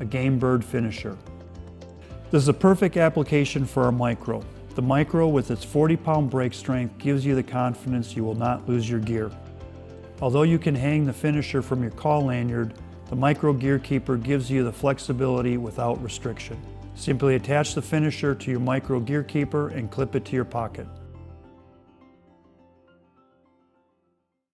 a game bird finisher. This is a perfect application for our micro. The micro with its 40 pound break strength gives you the confidence you will not lose your gear. Although you can hang the finisher from your call lanyard, the micro gear keeper gives you the flexibility without restriction. Simply attach the finisher to your micro gear keeper and clip it to your pocket.